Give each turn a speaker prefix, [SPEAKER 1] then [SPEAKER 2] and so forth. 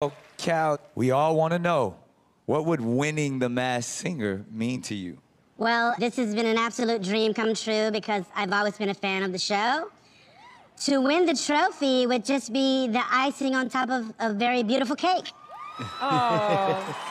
[SPEAKER 1] Oh, Cow, we all want to know what would winning the Masked Singer mean to you?
[SPEAKER 2] Well, this has been an absolute dream come true because I've always been a fan of the show. To win the trophy would just be the icing on top of a very beautiful cake.
[SPEAKER 3] Oh.